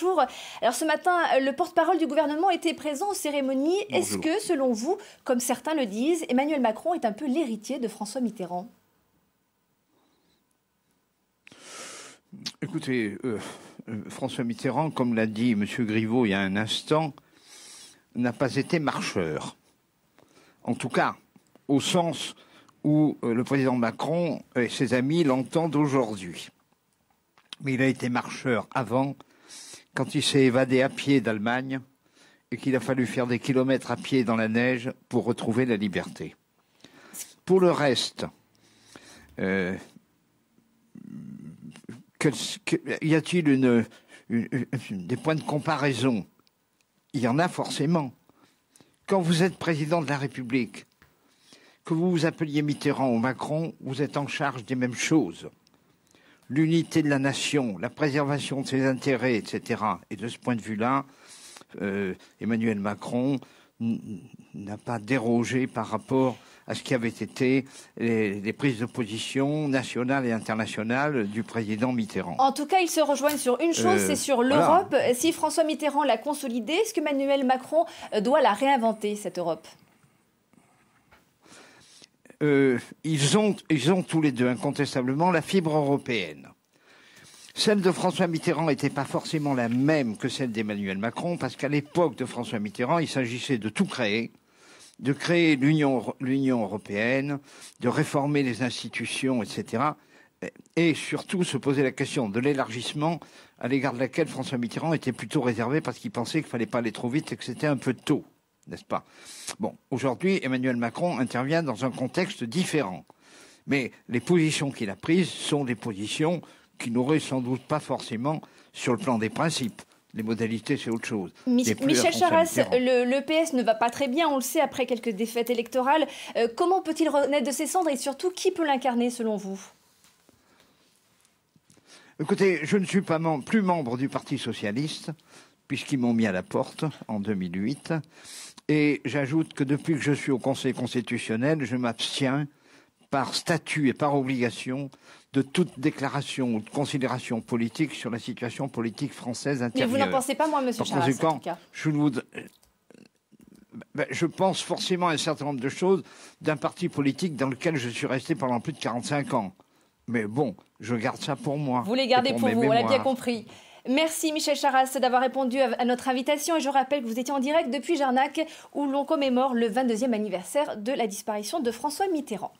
Bonjour. Alors ce matin, le porte-parole du gouvernement était présent aux cérémonies. Est-ce que, selon vous, comme certains le disent, Emmanuel Macron est un peu l'héritier de François Mitterrand? Écoutez, euh, euh, François Mitterrand, comme l'a dit M. Griveaux il y a un instant, n'a pas été marcheur. En tout cas, au sens où euh, le président Macron et ses amis l'entendent aujourd'hui. Mais il a été marcheur avant quand il s'est évadé à pied d'Allemagne et qu'il a fallu faire des kilomètres à pied dans la neige pour retrouver la liberté. Pour le reste, euh, y a-t-il des points de comparaison? Il y en a forcément. Quand vous êtes président de la République, que vous vous appeliez Mitterrand ou Macron, vous êtes en charge des mêmes choses l'unité de la nation, la préservation de ses intérêts, etc. Et de ce point de vue-là, euh, Emmanuel Macron n'a pas dérogé par rapport à ce qui avait été les, prises de position nationales et internationales du président Mitterrand. En tout cas, ils se rejoignent sur une chose, euh, c'est sur l'Europe. Si François Mitterrand l'a consolidée, est-ce que Emmanuel Macron doit la réinventer, cette Europe? Euh, ils, ont, ils ont tous les deux incontestablement la fibre européenne. Celle de François Mitterrand n'était pas forcément la même que celle d'Emmanuel Macron, parce qu'à l'époque de François Mitterrand, il s'agissait de tout créer, de créer l'Union européenne, de réformer les institutions, etc. Et surtout se poser la question de l'élargissement à l'égard de laquelle François Mitterrand était plutôt réservé parce qu'il pensait qu'il fallait pas aller trop vite et que c'était un peu tôt n'est-ce pas? Bon, aujourd'hui, Emmanuel Macron intervient dans un contexte différent. Mais les positions qu'il a prises sont des positions qui n'auraient sans doute pas forcément sur le plan des principes. Les modalités, c'est autre chose. Michel Charras, le, PS ne va pas très bien, on le sait, après quelques défaites électorales. Euh, comment peut-il renaître de ses cendres et surtout, qui peut l'incarner selon vous? Écoutez, je ne suis pas plus membre du Parti socialiste, puisqu'ils m'ont mis à la porte en 2008. Et j'ajoute que depuis que je suis au Conseil constitutionnel, je m'abstiens par statut et par obligation de toute déclaration ou de considération politique sur la situation politique française intérieure. Mais vous n'en pensez pas, moi, Monsieur Charles, en tout cas. Je, vous... Ben, je pense forcément à un certain nombre de choses d'un parti politique dans lequel je suis resté pendant plus de 45 ans. Mais bon, je garde ça pour moi. Vous les gardez pour, vous, on l'a bien compris. Merci Michel Charras d'avoir répondu à notre invitation et je rappelle que vous étiez en direct depuis Jarnac où l'on commémore le 22e anniversaire de la disparition de François Mitterrand.